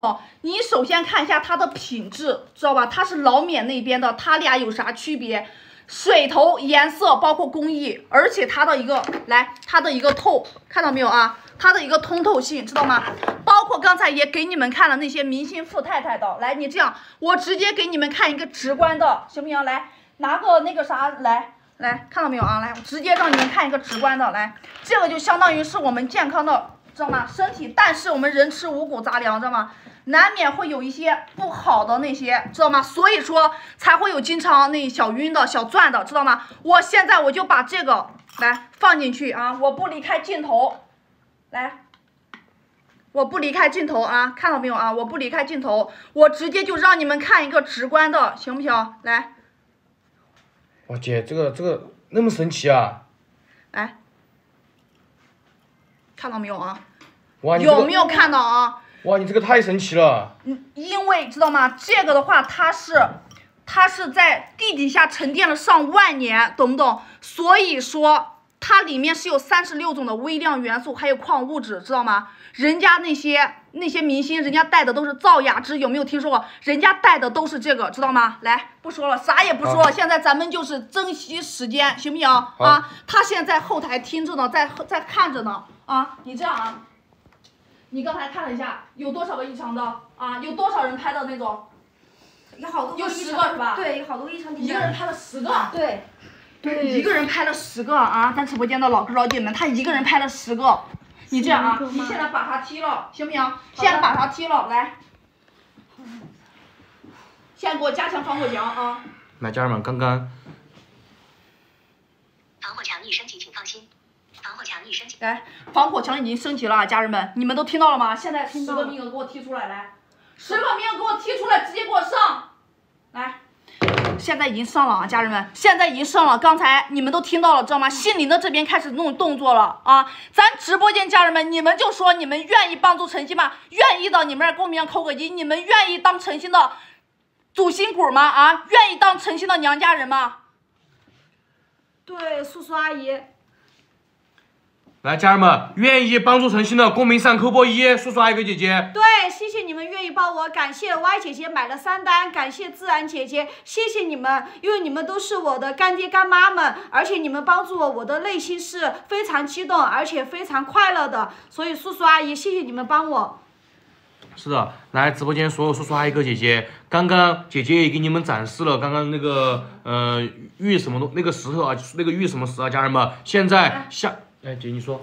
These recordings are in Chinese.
哦，你首先看一下它的品质，知道吧？它是老缅那边的，它俩有啥区别？水头、颜色，包括工艺，而且它的一个来，它的一个透，看到没有啊？它的一个通透性，知道吗？包括刚才也给你们看了那些明星富太太的，来，你这样，我直接给你们看一个直观的，行不行？来，拿个那个啥来，来看到没有啊？来，我直接让你们看一个直观的，来，这个就相当于是我们健康的，知道吗？身体，但是我们人吃五谷杂粮，知道吗？难免会有一些不好的那些，知道吗？所以说才会有经常那小晕的小钻的，知道吗？我现在我就把这个来放进去啊，我不离开镜头，来，我不离开镜头啊，看到没有啊？我不离开镜头，我直接就让你们看一个直观的，行不行？来，哇姐，这个这个那么神奇啊！来，看到没有啊？有没有看到啊？哇，你这个太神奇了！嗯，因为知道吗？这个的话，它是它是在地底下沉淀了上万年，懂不懂？所以说它里面是有三十六种的微量元素，还有矿物质，知道吗？人家那些那些明星，人家带的都是皂雅芝，有没有听说过？人家带的都是这个，知道吗？来，不说了，啥也不说了，现在咱们就是珍惜时间，行不行？啊，他现在在后台听着呢，在在看着呢。啊，你这样啊。你刚才看了一下，有多少个异常的啊？有多少人拍的那种？有好多有十个是吧对，有好多异常一个人拍了十个，对，对一个人拍了十个啊！咱直播间的老哥老姐们，他一个人拍了十个。你这样啊，你现在把他踢了，行不行？现在把他踢了，来。现在给我加强防火墙啊！来，家人们，刚刚防火墙已升级，请放心。防火墙已升级。来，防火墙已经升级了啊，家人们，你们都听到了吗？现在十个名额给我踢出来，来，十个名额给我踢出来，直接给我上，来。现在已经上了啊，家人们，现在已经上了。刚才你们都听到了，知道吗？心灵的这边开始弄动作了啊！咱直播间家人们，你们就说你们愿意帮助晨曦吗？愿意的，你们在公屏上扣个一。你们愿意当晨曦的主心骨吗？啊，愿意当晨曦的娘家人吗？对，叔叔阿姨，来，家人们，愿意帮助晨曦的公屏上扣波一，叔叔阿姨跟姐姐。对，谢谢你们愿意帮我，感谢 Y 姐姐买了三单，感谢自然姐姐，谢谢你们，因为你们都是我的干爹干妈们，而且你们帮助我，我的内心是非常激动，而且非常快乐的，所以叔叔阿姨，谢谢你们帮我。是的，来直播间所有叔叔阿姨哥姐姐，刚刚姐姐也给你们展示了刚刚那个呃玉什么东那个石头啊，那个玉什么石啊，家人们，现在下哎姐你说，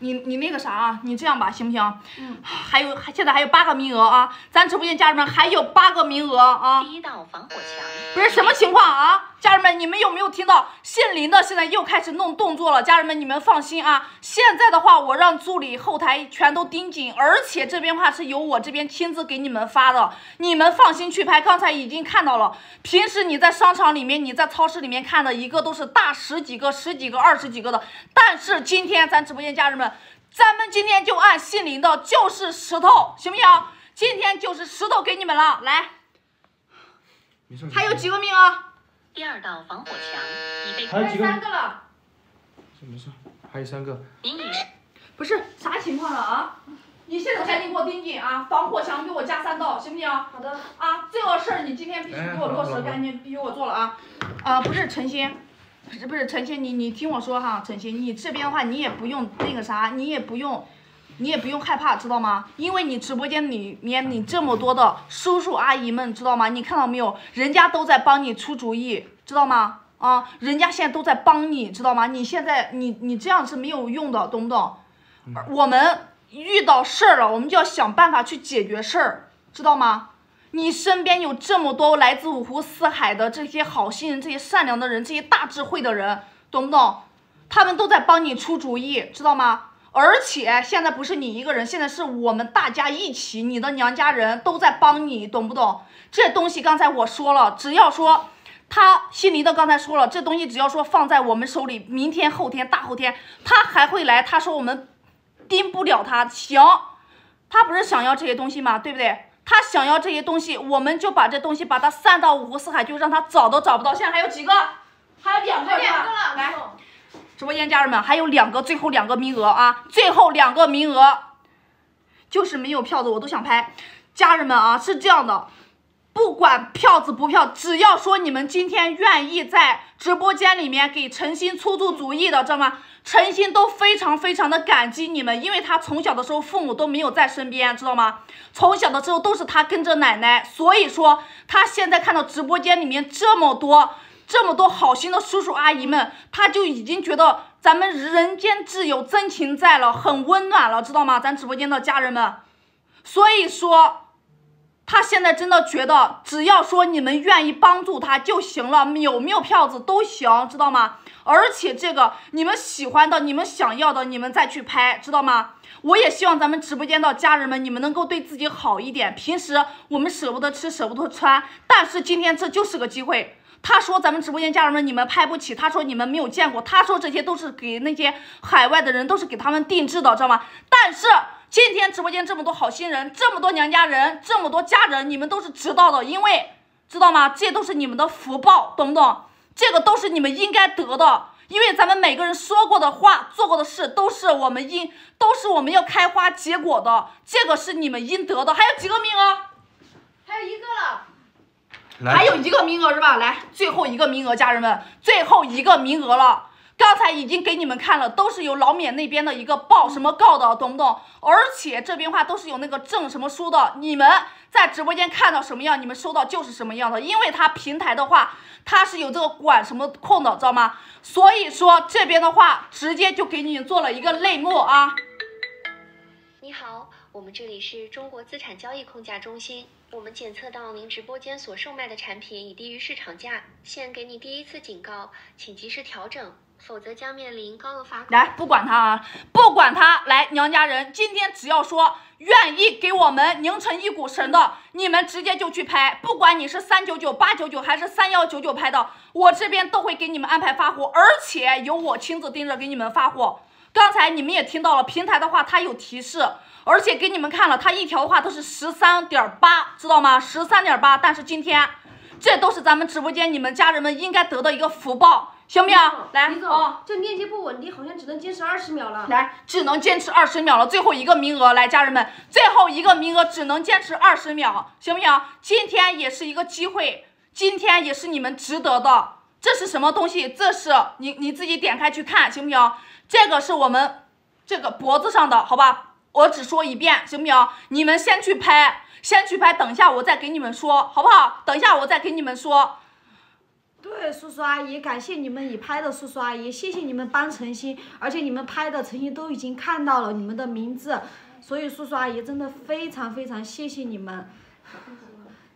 你你那个啥啊，你这样吧，行不行？嗯，还有还现在还有八个名额啊，咱直播间家人们还有八个名额啊。第一道防火墙。不是什么情况啊，家人们，你们有没有听到姓林的现在又开始弄动作了？家人们，你们放心啊，现在的话我让助理后台全都盯紧，而且这边话是由我这边亲自给你们发的，你们放心去拍。刚才已经看到了，平时你在商场里面、你在超市里面看的一个都是大十几个、十几个、二十几个的，但是今天咱直播间家人们，咱们今天就按姓林的，就是石头，行不行？今天就是石头给你们了，来，还有几个名额？第二道防火墙已被还有几个三个了。没事，还有三个，您已不是啥情况了啊？你现在赶紧给我盯紧啊！防火墙给我加三道，行不行？好的啊，这个事儿你今天必须给我落实，哎好了好了赶紧必须给我做了啊！啊，不是陈鑫，不是不是陈鑫，你你听我说哈，陈鑫，你这边的话你也不用那个啥，你也不用。你也不用害怕，知道吗？因为你直播间里面你这么多的叔叔阿姨们，知道吗？你看到没有？人家都在帮你出主意，知道吗？啊，人家现在都在帮你，知道吗？你现在你你这样是没有用的，懂不懂？我们遇到事儿了，我们就要想办法去解决事儿，知道吗？你身边有这么多来自五湖四海的这些好心人、这些善良的人、这些大智慧的人，懂不懂？他们都在帮你出主意，知道吗？而且现在不是你一个人，现在是我们大家一起，你的娘家人都在帮你，懂不懂？这东西刚才我说了，只要说他心里的刚才说了，这东西只要说放在我们手里，明天、后天、大后天，他还会来。他说我们盯不了他，行，他不是想要这些东西吗？对不对？他想要这些东西，我们就把这东西把它散到五湖四海，就让他找都找不到。现在还有几个？还有两个，两个了来，直播间家人们还有两个，最后两个名额啊，最后两个名额，就是没有票子，我都想拍。家人们啊，是这样的，不管票子不票，只要说你们今天愿意在直播间里面给陈鑫出出主意的，知道吗？陈鑫都非常非常的感激你们，因为他从小的时候父母都没有在身边，知道吗？从小的时候都是他跟着奶奶，所以说他现在看到直播间里面这么多这么多好心的叔叔阿姨们，他就已经觉得咱们人间自有真情在了，很温暖了，知道吗？咱直播间的家人们，所以说。他现在真的觉得，只要说你们愿意帮助他就行了，有没有票子都行，知道吗？而且这个你们喜欢的、你们想要的，你们再去拍，知道吗？我也希望咱们直播间的家人们，你们能够对自己好一点。平时我们舍不得吃、舍不得穿，但是今天这就是个机会。他说咱们直播间家人们你们拍不起，他说你们没有见过，他说这些都是给那些海外的人，都是给他们定制的，知道吗？但是。今天直播间这么多好心人，这么多娘家人，这么多家人，你们都是知道的，因为知道吗？这都是你们的福报，懂不懂？这个都是你们应该得的，因为咱们每个人说过的话、做过的事，都是我们应，都是我们要开花结果的，这个是你们应得的。还有几个名额？还有一个了，还有一个名额是吧？来，最后一个名额，家人们，最后一个名额了。刚才已经给你们看了，都是由老缅那边的一个报什么告的，懂不懂？而且这边话都是有那个证什么书的，你们在直播间看到什么样，你们收到就是什么样的，因为它平台的话，它是有这个管什么控的，知道吗？所以说这边的话，直接就给你们做了一个类目啊。你好，我们这里是中国资产交易控价中心，我们检测到您直播间所售卖的产品已低于市场价，现给你第一次警告，请及时调整。否则将面临高额罚款。来，不管他啊，不管他，来娘家人，今天只要说愿意给我们拧成一股绳的，你们直接就去拍，不管你是三九九、八九九还是三幺九九拍的，我这边都会给你们安排发货，而且由我亲自盯着给你们发货。刚才你们也听到了，平台的话它有提示，而且给你们看了，它一条的话都是十三点八，知道吗？十三点八，但是今天这都是咱们直播间你们家人们应该得的一个福报。行不行？来，哦，这链接不稳定，好像只能坚持二十秒了。来，只能坚持二十秒了，最后一个名额，来，家人们，最后一个名额只能坚持二十秒，行不行？今天也是一个机会，今天也是你们值得的。这是什么东西？这是你你自己点开去看，行不行？这个是我们这个脖子上的，好吧？我只说一遍，行不行？你们先去拍，先去拍，等一下我再给你们说，好不好？等一下我再给你们说。对，叔叔阿姨，感谢你们已拍的叔叔阿姨，谢谢你们帮诚心，而且你们拍的诚心都已经看到了你们的名字，所以叔叔阿姨真的非常非常谢谢你们。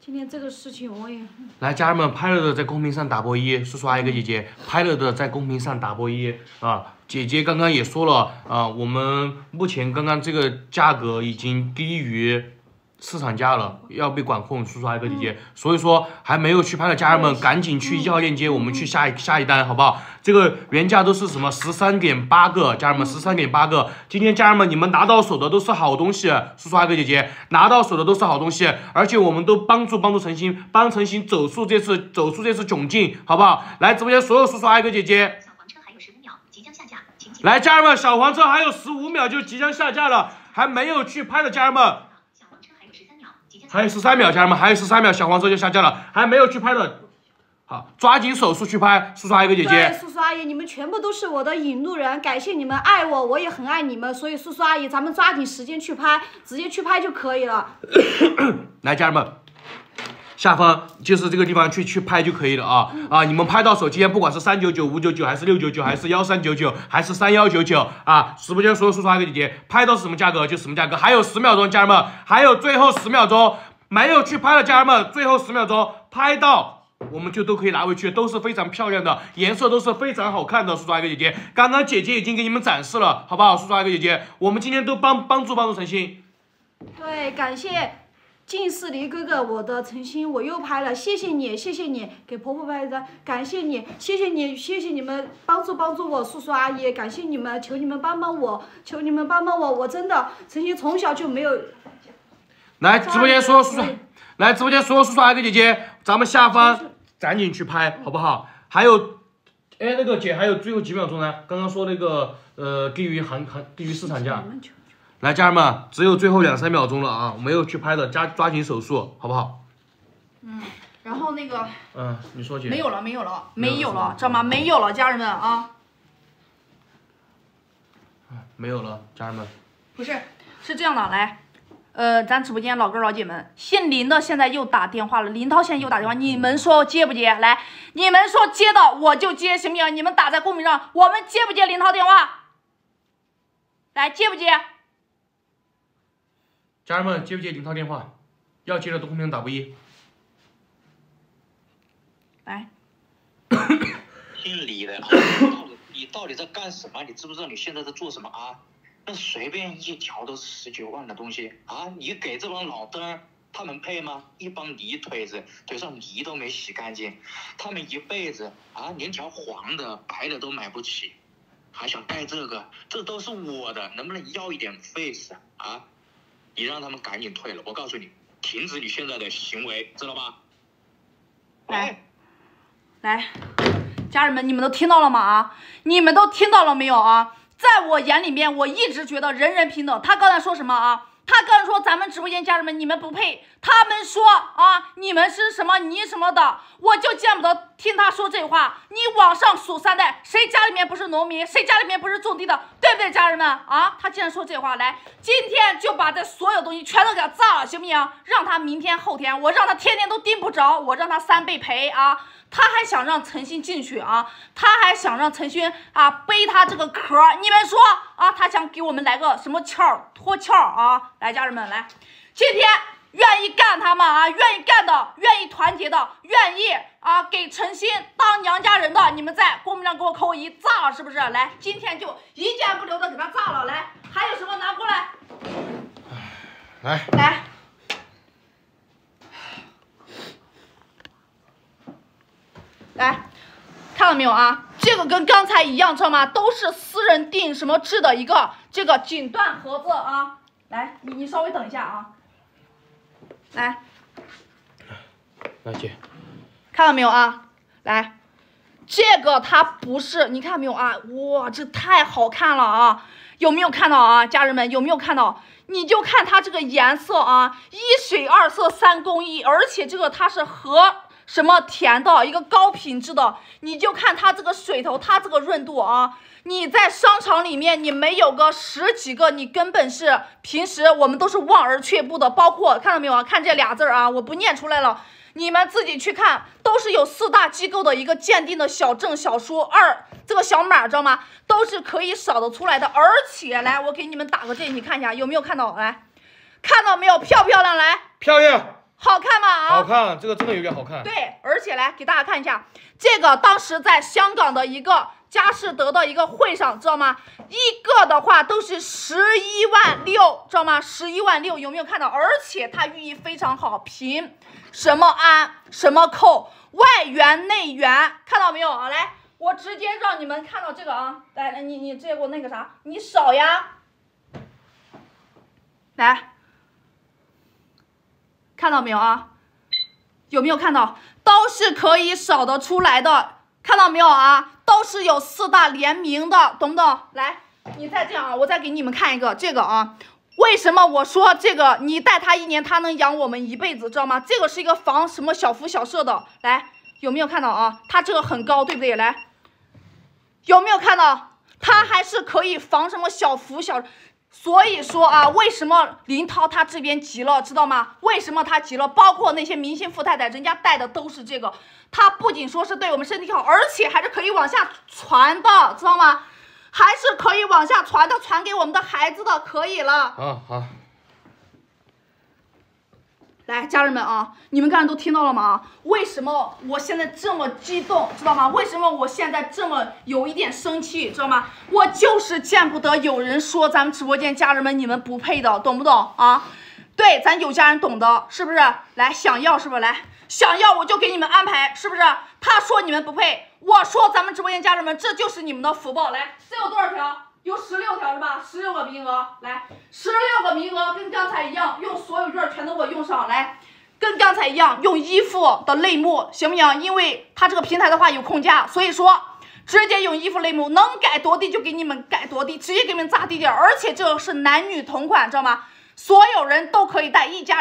今天这个事情我也来，家人们拍了的在公屏上打波一，叔叔阿姨跟姐姐拍了的在公屏上打波一啊，姐姐刚刚也说了啊，我们目前刚刚这个价格已经低于。市场价了，要被管控，叔叔阿姨姐姐，所以说还没有去拍的家人们，赶紧去一号链接，我们去下一下一单，好不好？这个原价都是什么十三点八个，家人们十三点八个，今天家人们你们拿到手的都是好东西，叔叔阿姨姐姐拿到手的都是好东西，而且我们都帮助帮助陈星，帮陈星走出这次走出这次窘境，好不好？来直播间所有叔叔阿姨姐姐，来家人们，小黄车还有十五秒就即将下架了，还没有去拍的家人们。还有十三秒，家人们，还有十三秒，小黄车就下架了，还没有去拍的，好，抓紧手速去拍。叔叔阿姨，姐姐，对，叔叔阿姨，你们全部都是我的引路人，感谢你们爱我，我也很爱你们，所以叔叔阿姨，咱们抓紧时间去拍，直接去拍就可以了。来，家人们。下方就是这个地方去去拍就可以了啊啊！你们拍到手，今天不管是三九九、五九九，还是六九九，还是幺三九九，还是三幺九九啊！直播间所有叔叔阿姨姐姐拍到是什么价格就什么价格，还有十秒钟，家人们，还有最后十秒钟没有去拍的家人们，最后十秒钟拍到我们就都可以拿回去，都是非常漂亮的，颜色都是非常好看的。叔叔阿姨姐姐，刚刚姐姐已经给你们展示了，好不好？叔叔阿姨姐姐，我们今天都帮帮助帮助晨星，对，感谢。近视离哥哥，我的诚心我又拍了，谢谢你，谢谢你给婆婆拍的，感谢你，谢谢你，谢谢你们帮助帮助我叔叔阿姨，感谢你们，求你们帮帮我，求你们帮帮我，我真的诚心从小就没有。来直播间所有叔叔，来直播间所有叔叔阿姨姐姐，咱们下方赶紧去拍，好不好？还有，哎，那个姐还有最后几秒钟呢？刚刚说那个呃低于行行低于市场价。来，家人们，只有最后两三秒钟了啊，没有去拍的，加抓紧手速，好不好？嗯然后那个嗯，你说姐。没有了，没有了，没有了是吧没有了，知道吗？没有了，家人们啊，没有了，家人们。不是，是这样的，来，呃，咱直播间老哥老姐们，姓林的现在又打电话了，林涛现在又打电话，你们说接不接？来，你们说接的我就接，行不行？你们打在公屏上，我们接不接林涛电话？来，接不接？家人们接不接林涛电话？要接的都公屏打不一。来，姓李的，你到底在干什么？你知不知道你现在在做什么啊？那随便一条都是十九万的东西啊！你给这帮老登他们配吗？一帮泥腿子，腿上泥都没洗干净，他们一辈子啊，连条黄的、白的都买不起，还想戴这个？这都是我的，能不能要一点 face 啊？你让他们赶紧退了，我告诉你，停止你现在的行为，知道吧？来来，家人们，你们都听到了吗？啊，你们都听到了没有啊？在我眼里面，我一直觉得人人平等。他刚才说什么啊？他刚才说咱们直播间家人们你们不配，他们说啊你们是什么泥什么的，我就见不得听他说这话。你往上数三代，谁家里面不是农民？谁家里面不是种地的？对不对，家人们啊？他竟然说这话，来，今天就把这所有东西全都给他炸了，行不行？让他明天后天，我让他天天都盯不着，我让他三倍赔啊！他还想让陈鑫进去啊，他还想让陈鑫啊背他这个壳，你们说啊，他想给我们来个什么窍脱壳啊？来，家人们来，今天愿意干他们啊，愿意干的，愿意团结的，愿意啊给陈鑫当娘家人的，你们在公屏上给我扣个一，炸了是不是？来，今天就一件不留的给他炸了，来，还有什么拿过来，来，来。来，看到没有啊？这个跟刚才一样，知道吗？都是私人定什么制的一个这个锦缎盒子啊。来，你你稍微等一下啊。来，来姐，看到没有啊？来，这个它不是，你看到没有啊？哇，这太好看了啊！有没有看到啊，家人们有没有看到？你就看它这个颜色啊，一水二色三工艺，而且这个它是和什么甜的一个高品质的，你就看它这个水头，它这个润度啊。你在商场里面，你没有个十几个，你根本是平时我们都是望而却步的。包括看到没有啊？看这俩字儿啊，我不念出来了，你们自己去看，都是有四大机构的一个鉴定的小证、小书二这个小码，知道吗？都是可以扫得出来的。而且来，我给你们打个这，你看一下有没有看到？来，看到没有？漂不漂亮？来，漂亮，好看吗？啊，好看，这个真的有点好看。对，而且来给大家看一下，这个当时在香港的一个佳士得的一个会上，知道吗？一个的话都是十一万六，知道吗？十一万六，有没有看到？而且它寓意非常好，平什么安什么扣，外圆内圆，看到没有啊？来，我直接让你们看到这个啊，来来，你你直接给我那个啥，你扫呀，来，看到没有啊？有没有看到？都是可以扫得出来的，看到没有啊？都是有四大联名的，懂不懂？来，你再这样啊，我再给你们看一个这个啊。为什么我说这个？你带他一年，他能养我们一辈子，知道吗？这个是一个防什么小辐小射的。来，有没有看到啊？它这个很高，对不对？来，有没有看到？它还是可以防什么小辐小。所以说啊，为什么林涛他这边急了，知道吗？为什么他急了？包括那些明星富太太，人家带的都是这个，他不仅说是对我们身体好，而且还是可以往下传的，知道吗？还是可以往下传的，传给我们的孩子的，可以了。啊好，来，家人们啊，你们刚才都听到了吗？为什么我现在这么激动，知道吗？为什么我现在这么有一点生气，知道吗？我就是见不得有人说咱们直播间家人们你们不配的，懂不懂啊？对，咱有家人懂的，是不是？来，想要是不是？来，想要我就给你们安排，是不是？他说你们不配，我说咱们直播间家人们，这就是你们的福报。来，这有多少条？有十六条是吧？十六个名额，来，十六个名额跟刚才一样，用所有券全都给我用上来，跟刚才一样，用衣服的类目行不行？因为它这个平台的话有控价，所以说直接用衣服类目能改多低就给你们改多低，直接给你们砸低点，而且这个是男女同款，知道吗？所有人都可以带，一家人。